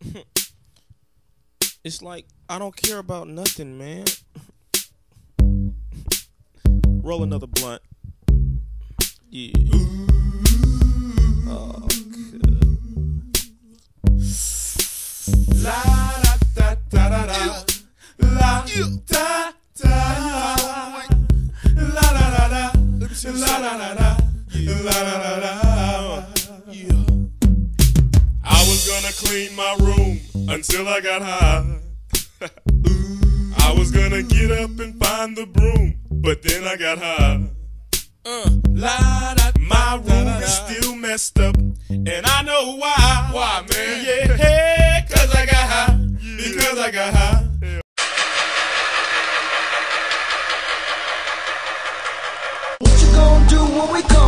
it's like I don't care about nothing, man. Roll another blunt. Yeah. Oh, good. La da da da da. La da da. La da da da. La da da da. La da da da. gonna clean my room until I got high. I was gonna get up and find the broom, but then I got high. Uh, my room is still messed up, and I know why. Why, man? Yeah, cause I got high. Because I got high. What you gonna do when we come?